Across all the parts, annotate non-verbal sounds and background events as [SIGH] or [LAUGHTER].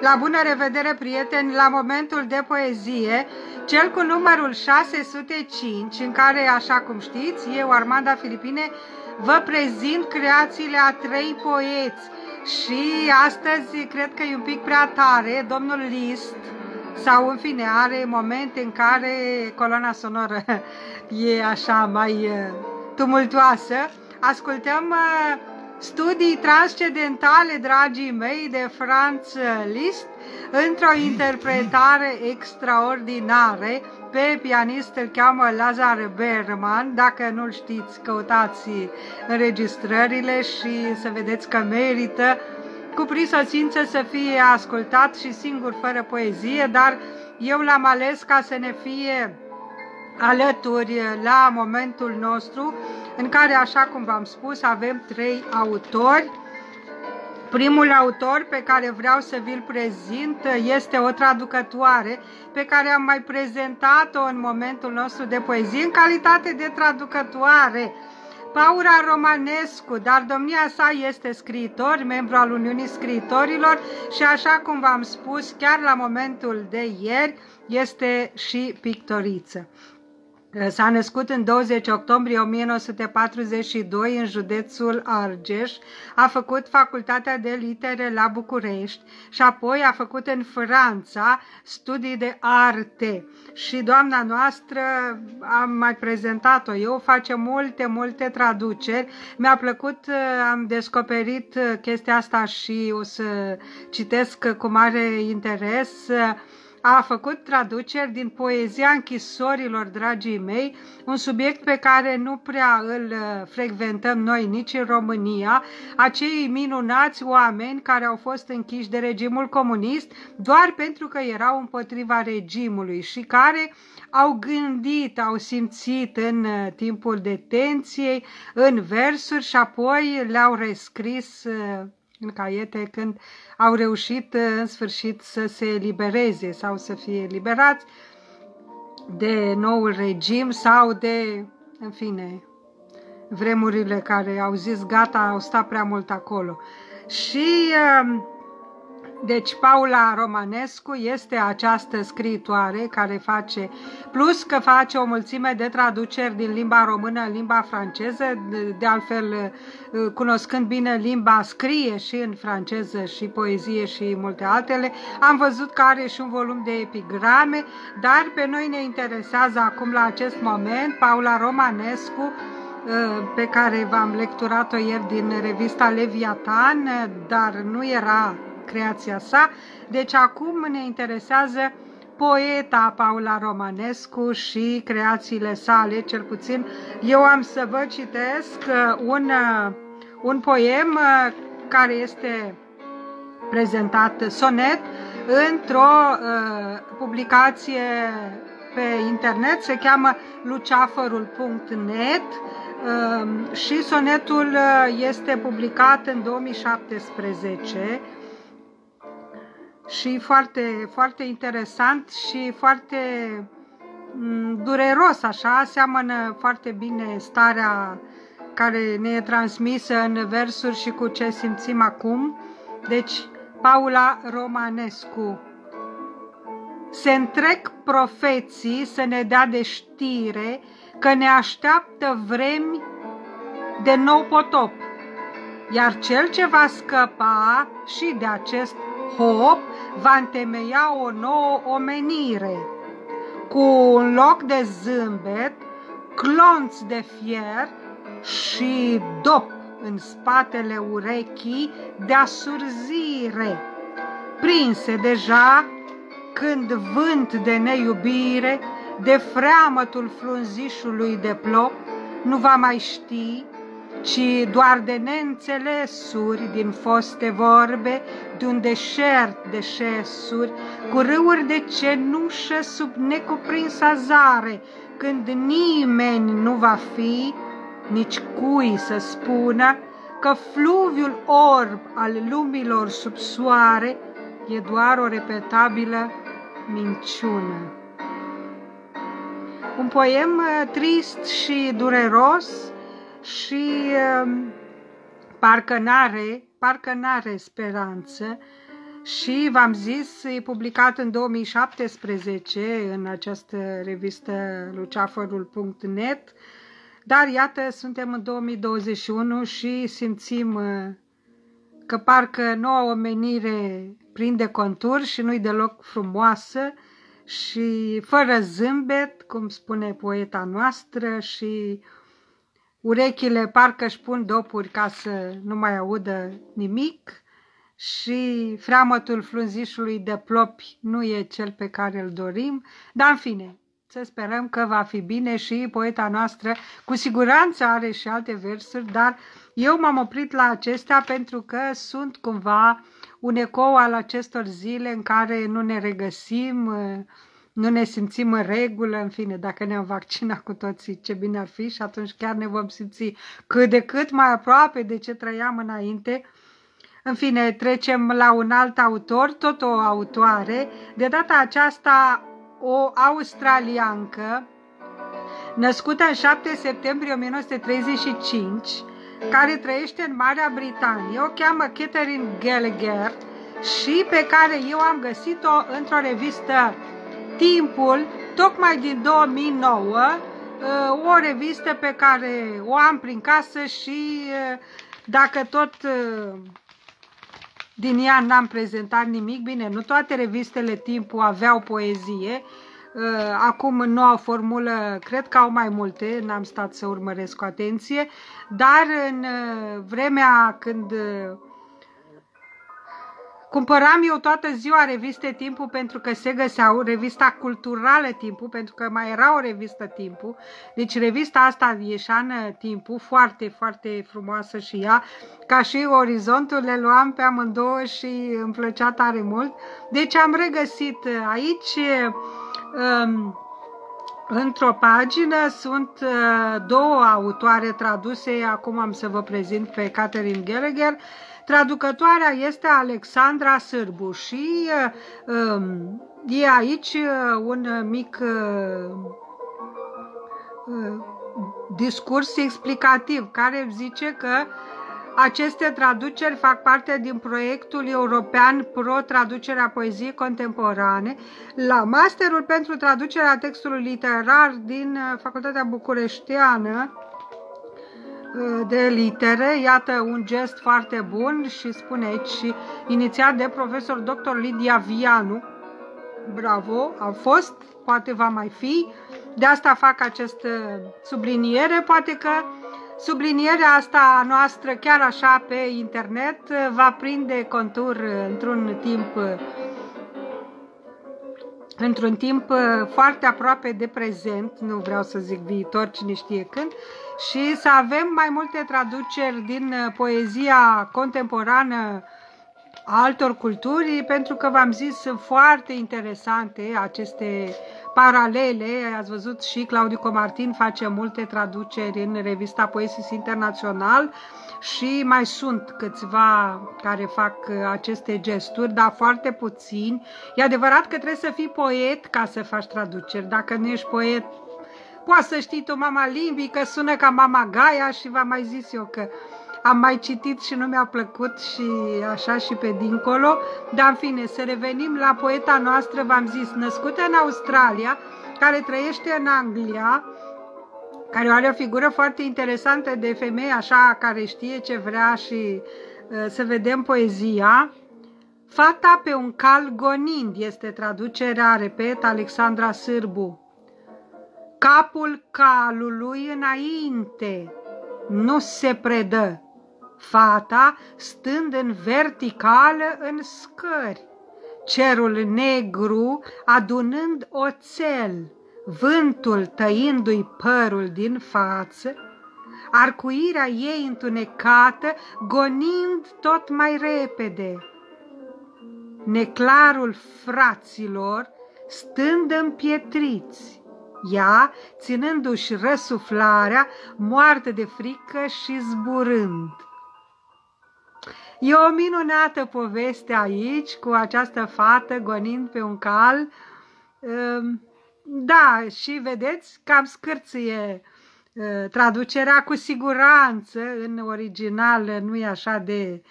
La bună revedere, prieteni, la momentul de poezie, cel cu numărul 605, în care, așa cum știți, eu, Armanda Filipine, vă prezint creațiile a trei poeți. Și astăzi, cred că e un pic prea tare, domnul List, sau în fine, are momente în care coloana sonoră [LAUGHS] e așa mai uh, tumultoasă. Ascultăm uh, studii transcendentale, dragii mei, de Franz Liszt, într-o interpretare extraordinară. Pe pianist îl cheamă Lazar Berman, dacă nu-l știți, căutați înregistrările și să vedeți că merită cu prisosință să fie ascultat și singur fără poezie, dar eu l-am ales ca să ne fie alături la momentul nostru în care, așa cum v-am spus, avem trei autori. Primul autor pe care vreau să vi-l prezint este o traducătoare pe care am mai prezentat-o în momentul nostru de poezie în calitate de traducătoare. Paura Romanescu, dar domnia sa este scriitor, membru al Uniunii Scriitorilor și așa cum v-am spus, chiar la momentul de ieri, este și pictoriță. S-a născut în 20 octombrie 1942 în județul Argeș, a făcut facultatea de litere la București și apoi a făcut în Franța studii de arte. Și doamna noastră, am mai prezentat-o eu, face multe, multe traduceri. Mi-a plăcut, am descoperit chestia asta și o să citesc cu mare interes a făcut traduceri din poezia închisorilor, dragii mei, un subiect pe care nu prea îl uh, frecventăm noi nici în România, acei minunați oameni care au fost închiși de regimul comunist doar pentru că erau împotriva regimului și care au gândit, au simțit în uh, timpul detenției, în versuri și apoi le-au rescris uh, în caiete când au reușit în sfârșit să se elibereze sau să fie eliberați de noul regim sau de, în fine, vremurile care au zis gata, au stat prea mult acolo. Și uh, deci Paula Romanescu este această scriitoare care face, plus că face o mulțime de traduceri din limba română în limba franceză, de, de altfel cunoscând bine limba, scrie și în franceză și poezie și multe altele. Am văzut că are și un volum de epigrame, dar pe noi ne interesează acum la acest moment Paula Romanescu, pe care v-am lecturat-o ieri din revista Leviatan, dar nu era creația sa. Deci acum ne interesează poeta Paula Romanescu și creațiile sale, cel puțin. Eu am să vă citesc uh, un, uh, un poem uh, care este prezentat sonet într-o uh, publicație pe internet, se cheamă luceafărul.net uh, și sonetul este publicat în 2017 și foarte, foarte interesant și foarte mm, dureros, așa, seamănă foarte bine starea care ne e transmisă în versuri și cu ce simțim acum. Deci, Paula Romanescu. Se întrec profeții să ne dea de știre că ne așteaptă vremi de nou potop, iar cel ce va scăpa și de acest hop va întemeia o nouă omenire, cu un loc de zâmbet, clonț de fier și dop în spatele urechii de asurzire, prinse deja când vânt de neiubire, de freamătul frunzișului de plop, nu va mai ști ci doar de neînțelesuri din foste vorbe, de un deșert de șesuri, cu râuri de cenușă sub necuprinsa zare, când nimeni nu va fi, nici cui să spună, că fluviul orb al lumilor sub soare e doar o repetabilă minciună. Un poem uh, trist și dureros, și um, parcă n-are, parcă n-are speranță. Și v-am zis, e publicat în 2017 în această revistă luceafărul.net, dar iată, suntem în 2021 și simțim uh, că parcă noua omenire prinde contur și nu-i deloc frumoasă și fără zâmbet, cum spune poeta noastră, și urechile parcă își pun dopuri ca să nu mai audă nimic și freamătul frunzișului de plopi nu e cel pe care îl dorim, dar în fine, să sperăm că va fi bine și poeta noastră cu siguranță are și alte versuri, dar eu m-am oprit la acestea pentru că sunt cumva un ecou al acestor zile în care nu ne regăsim, nu ne simțim în regulă, în fine, dacă ne-am vaccinat cu toții, ce bine ar fi și atunci chiar ne vom simți cât de cât mai aproape de ce trăiam înainte. În fine, trecem la un alt autor, tot o autoare, de data aceasta o australiancă, născută în 7 septembrie 1935, care trăiește în Marea Britanie. O cheamă Catherine Gallagher și pe care eu am găsit-o într-o revistă Timpul, tocmai din 2009, uh, o revistă pe care o am prin casă și uh, dacă tot uh, din ea n-am prezentat nimic, bine, nu toate revistele Timpul aveau poezie, acum în noua formulă cred că au mai multe, n-am stat să urmăresc cu atenție, dar în vremea când Cumpăram eu toată ziua reviste Timpul pentru că se găseau, revista culturală Timpul, pentru că mai era o revistă Timpul. Deci revista asta ieșeană Timpul, foarte, foarte frumoasă și ea, ca și Orizontul, le luam pe amândouă și îmi plăcea tare mult. Deci am regăsit aici, um, într-o pagină, sunt uh, două autoare traduse, acum am să vă prezint pe Catherine Gallagher, Traducătoarea este Alexandra Sârbu și uh, e aici uh, un mic uh, discurs explicativ care zice că aceste traduceri fac parte din proiectul european Pro Traducerea Poeziei Contemporane. La Masterul pentru Traducerea Textului Literar din Facultatea Bucureșteană de litere, iată un gest foarte bun și spune aici inițiat de profesor dr. Lidia Vianu. Bravo, a fost, poate va mai fi. De asta fac această subliniere, poate că sublinierea asta noastră chiar așa pe internet va prinde contur într-un timp într-un timp foarte aproape de prezent, nu vreau să zic viitor, cine știe când, și să avem mai multe traduceri din uh, poezia contemporană a altor culturi, pentru că v-am zis, sunt foarte interesante aceste paralele. Ați văzut și Claudiu Comartin face multe traduceri în revista Poesis Internațional și mai sunt câțiva care fac uh, aceste gesturi, dar foarte puțini. E adevărat că trebuie să fii poet ca să faci traduceri. Dacă nu ești poet, Poate să știi tu mama limbii, că sună ca mama Gaia și v-am mai zis eu că am mai citit și nu mi-a plăcut și așa și pe dincolo. Dar în fine, să revenim la poeta noastră, v-am zis, născută în Australia, care trăiește în Anglia, care are o figură foarte interesantă de femeie, așa, care știe ce vrea și uh, să vedem poezia. Fata pe un cal gonind este traducerea, repet, Alexandra Sârbu capul calului înainte, nu se predă, fata stând în verticală în scări, cerul negru adunând oțel, vântul tăindu-i părul din față, arcuirea ei întunecată gonind tot mai repede. Neclarul fraților stând împietriți, ea ținându-și răsuflarea, moartă de frică și zburând. E o minunată poveste aici cu această fată gonind pe un cal. Ehm, da, și vedeți, cam scârție traducerea cu siguranță în original nu e așa de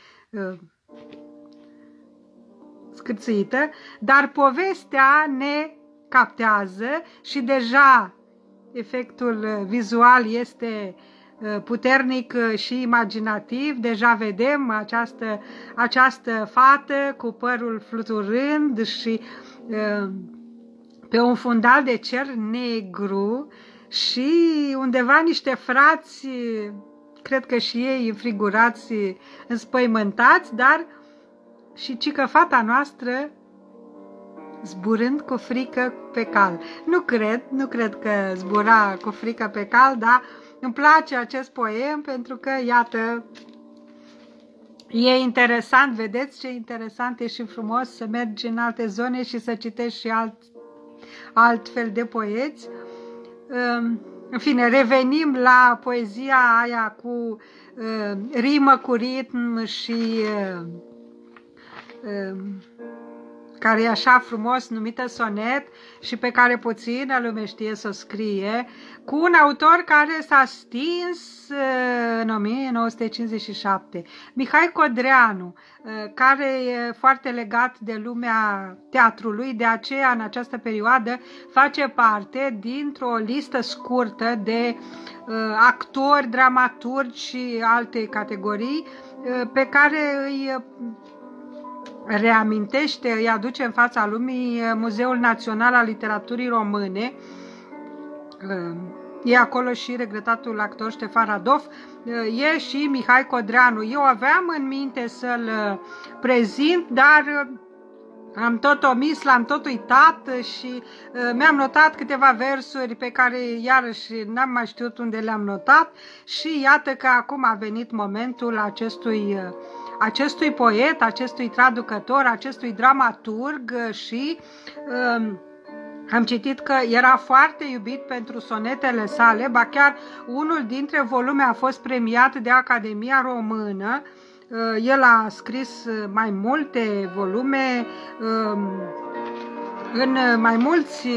scârțâită, dar povestea ne captează și deja efectul vizual este uh, puternic și imaginativ. Deja vedem această, această fată cu părul fluturând și uh, pe un fundal de cer negru și undeva niște frați, cred că și ei înfrigurați, înspăimântați, dar și cică fata noastră zburând cu frică pe cal. Nu cred, nu cred că zbura cu frică pe cal, dar îmi place acest poem pentru că, iată, e interesant, vedeți ce interesant e și frumos să mergi în alte zone și să citești și alt, altfel de poeți. În fine, revenim la poezia aia cu uh, rimă, cu ritm și uh, uh, care e așa frumos numită sonet și pe care puțină lume știe să o scrie, cu un autor care s-a stins uh, în 1957, Mihai Codreanu, uh, care e foarte legat de lumea teatrului, de aceea în această perioadă face parte dintr-o listă scurtă de uh, actori, dramaturgi și alte categorii pe care îi reamintește, îi aduce în fața lumii Muzeul Național al Literaturii Române. E acolo și regretatul actor Ștefan Radov, e și Mihai Codreanu. Eu aveam în minte să-l prezint, dar am tot omis, l-am tot uitat și mi-am notat câteva versuri pe care iarăși n-am mai știut unde le-am notat și iată că acum a venit momentul acestui uh, acestui poet, acestui traducător, acestui dramaturg și um, am citit că era foarte iubit pentru sonetele sale, ba chiar unul dintre volume a fost premiat de Academia Română. Uh, el a scris mai multe volume, um, în mai mulți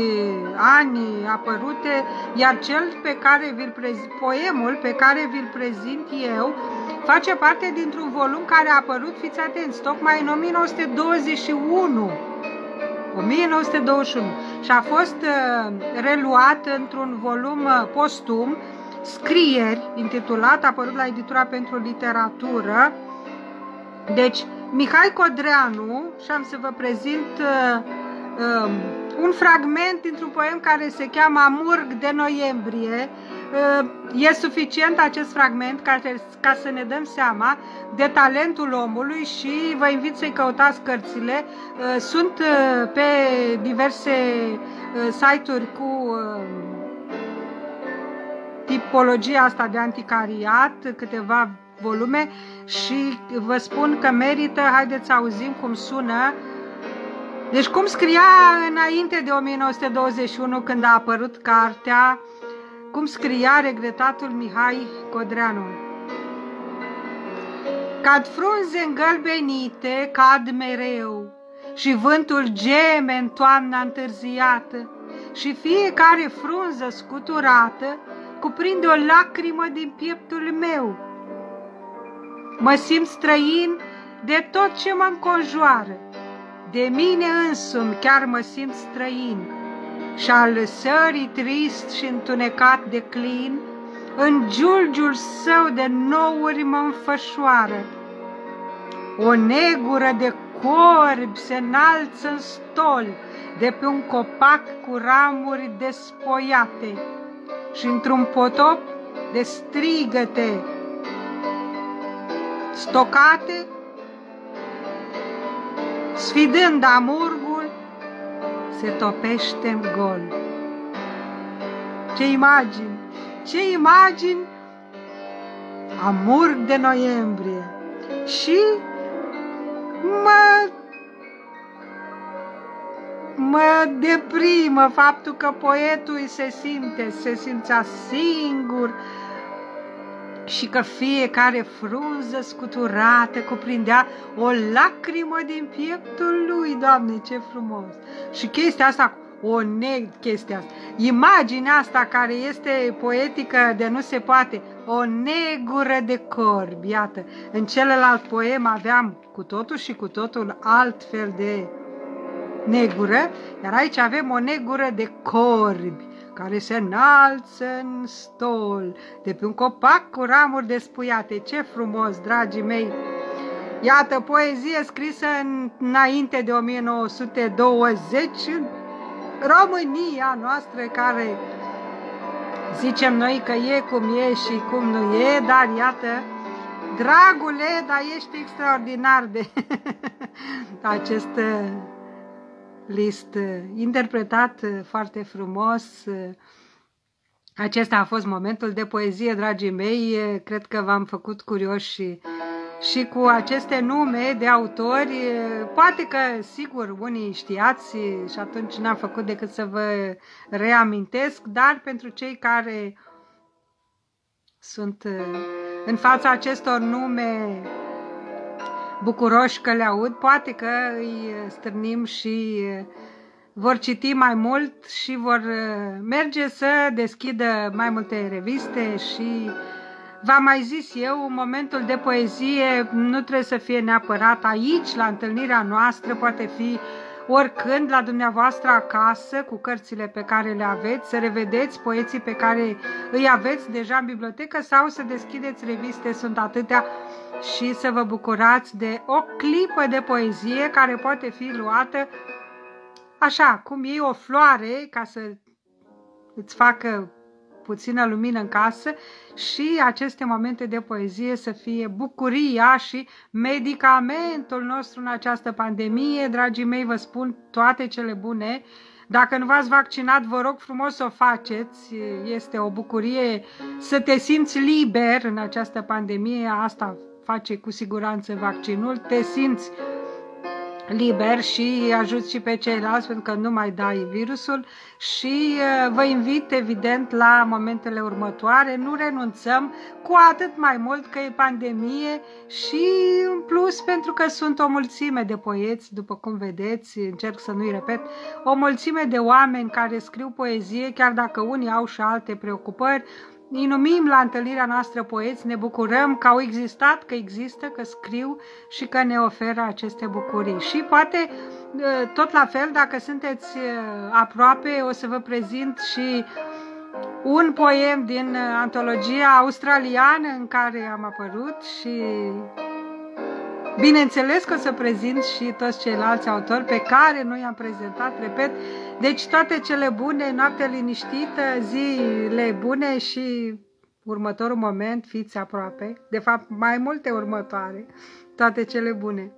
ani apărute, iar cel pe care vi-l prezint, poemul pe care vi-l prezint eu face parte dintr-un volum care a apărut, fiți atenți, tocmai în 1921. 1921 și a fost uh, reluat într-un volum uh, postum, scrieri, intitulat, a apărut la editura pentru literatură. Deci, Mihai Codreanu, și am să vă prezint uh, um, un fragment dintr-un poem care se cheamă Amurg de noiembrie. Uh, e suficient acest fragment ca, ca să ne dăm seama de talentul omului și vă invit să-i căutați cărțile. Uh, sunt uh, pe diverse uh, site-uri cu uh, tipologia asta de anticariat, câteva volume și vă spun că merită, haideți să auzim cum sună deci cum scria înainte de 1921 când a apărut cartea, cum scria regretatul Mihai Codreanu. Cad frunze îngălbenite, cad mereu, și vântul geme în toamna întârziată, și fiecare frunză scuturată cuprinde o lacrimă din pieptul meu. Mă simt străin de tot ce mă înconjoară, de mine însumi chiar mă simt străin și al sării trist și întunecat de clin, în giulgiul său de nouri mă înfășoară. O negură de corbi se înalță în stol de pe un copac cu ramuri despoiate și într-un potop de strigăte stocate sfidând amurgul, se topește în gol. Ce imagini, ce imagini! Amurg de noiembrie și mă mă deprimă faptul că poetul se simte, se simțea singur, și că fiecare frunză scuturată cuprindea o lacrimă din pieptul lui, Doamne, ce frumos! Și chestia asta o ne chestia asta. Imaginea asta care este poetică de nu se poate, o negură de corbi, iată. În celălalt poem aveam cu totul și cu totul alt fel de negură, iar aici avem o negură de corbi care se înalță în stol de pe un copac cu ramuri despuiate. Ce frumos, dragii mei! Iată, poezie scrisă înainte de 1920 în România noastră care zicem noi că e cum e și cum nu e, dar iată, dragule, dar ești extraordinar de [LAUGHS] acest list interpretat foarte frumos. Acesta a fost momentul de poezie, dragii mei. Cred că v-am făcut curioși și și cu aceste nume de autori, poate că, sigur, unii știați și atunci n-am făcut decât să vă reamintesc, dar pentru cei care sunt în fața acestor nume bucuroși că le aud, poate că îi stârnim și vor citi mai mult și vor merge să deschidă mai multe reviste și V-am mai zis eu, momentul de poezie nu trebuie să fie neapărat aici, la întâlnirea noastră, poate fi oricând la dumneavoastră acasă, cu cărțile pe care le aveți, să revedeți poeții pe care îi aveți deja în bibliotecă sau să deschideți reviste, sunt atâtea, și să vă bucurați de o clipă de poezie care poate fi luată așa, cum e o floare, ca să îți facă puțină lumină în casă și aceste momente de poezie să fie bucuria și medicamentul nostru în această pandemie. Dragii mei, vă spun toate cele bune. Dacă nu v-ați vaccinat, vă rog frumos să o faceți. Este o bucurie să te simți liber în această pandemie. Asta face cu siguranță vaccinul. Te simți liber și ajut și pe ceilalți pentru că nu mai dai virusul. Și uh, vă invit evident la momentele următoare, nu renunțăm cu atât mai mult că e pandemie și în plus pentru că sunt o mulțime de poeți, după cum vedeți, încerc să nu-i repet, o mulțime de oameni care scriu poezie, chiar dacă unii au și alte preocupări, îi numim la întâlnirea noastră poeți, ne bucurăm că au existat, că există, că scriu și că ne oferă aceste bucurii. Și poate ă, tot la fel, dacă sunteți ă, aproape, o să vă prezint și un poem din antologia australiană în care am apărut și Bineînțeles că o să prezint și toți ceilalți autori pe care noi am prezentat, repet, deci toate cele bune, noapte liniștită, zile bune și următorul moment, fiți aproape, de fapt mai multe următoare, toate cele bune.